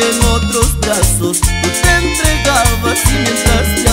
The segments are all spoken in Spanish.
en otros brazos tú te entregabas y mientras te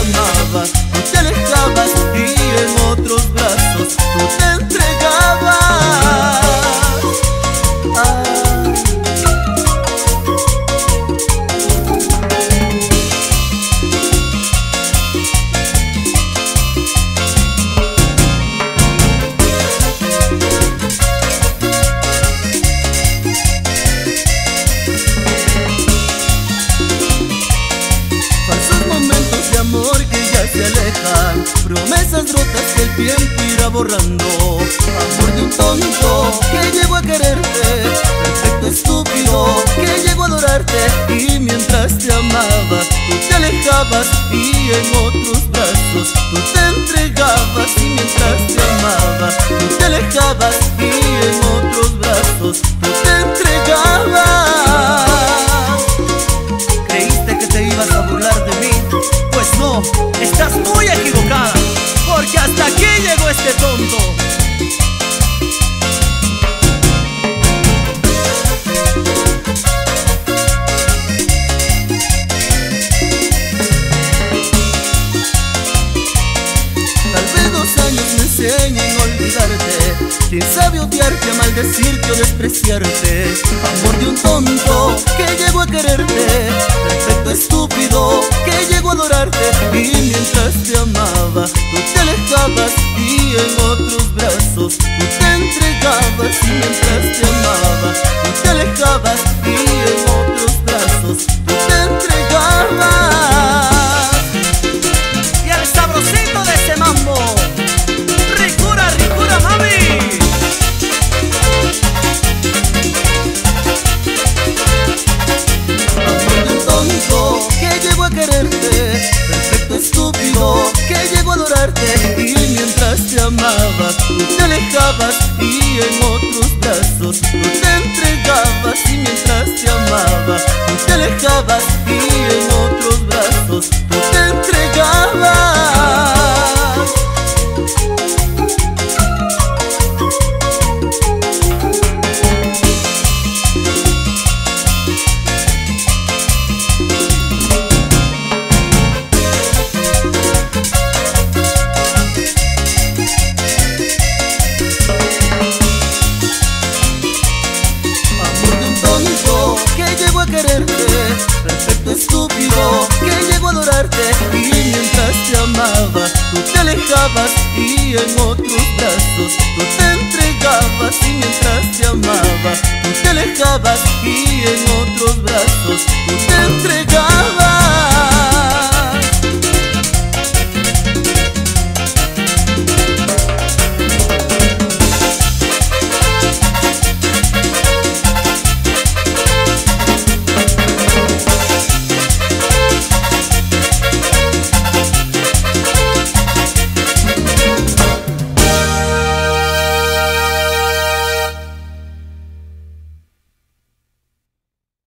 promesas rotas que el tiempo irá borrando. Amor de un tonto que llegó a quererte, perfecto estúpido que llegó a adorarte. Y mientras te amaba tú te alejabas y en otros brazos tú te entregabas. Y mientras te amaba tú te alejabas odiarte, a maldecirte o despreciarte. Amor de un tonto que llegó a quererte. Perfecto estúpido que llegó a adorarte. Y mientras te amaba, tú te alejabas Y en otros brazos tú te entregabas. Y mientras te amaba, tú te alejabas Y en otros quererte. Perfecto estúpido que llegó a adorarte. Y mientras te amaba tú te alejabas Y en otros brazos tú te entregabas. Y mientras te amaba tú te alejabas Y en